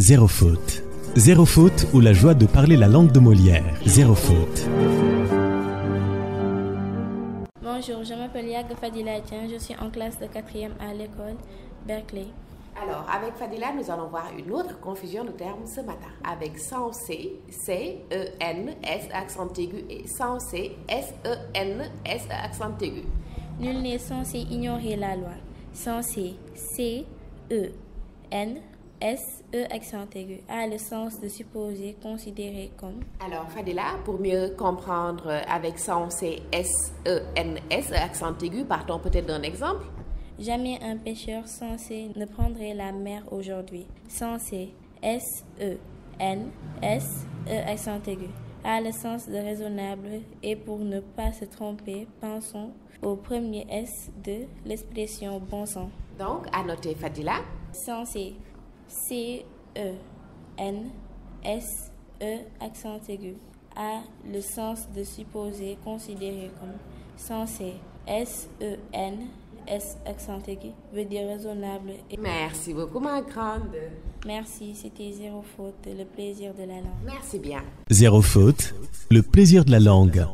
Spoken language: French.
Zéro faute. Zéro faute ou la joie de parler la langue de Molière. Zéro faute. Bonjour, je m'appelle Yag Fadila je suis en classe de 4e à l'école Berkeley. Alors, avec Fadila, nous allons voir une autre confusion de termes ce matin. Avec sensé, C-E-N, S accent aigu, et sensé, S-E-N, S accent aigu. Nul n'est censé ignorer la loi. Censé, C-E-N, S-E accent aigu, a le sens de supposer, considérer comme. Alors, Fadila, pour mieux comprendre avec sensé, S-E-N-S, accent aigu, partons peut-être d'un exemple. Jamais un pêcheur censé ne prendrait la mer aujourd'hui. Censé, S-E-N-S-E accent aigu, a le sens de raisonnable et pour ne pas se tromper, pensons au premier S de l'expression bon sens. Donc, à noter Fadila. Censé, C-E-N-S-E accent aigu, a le sens de supposer, considérer comme. Censé, S-E-N S accent aigu veut dire raisonnable. Et... Merci beaucoup, ma grande. Merci, c'était zéro faute, le plaisir de la langue. Merci bien. Zéro faute. Le plaisir de la langue.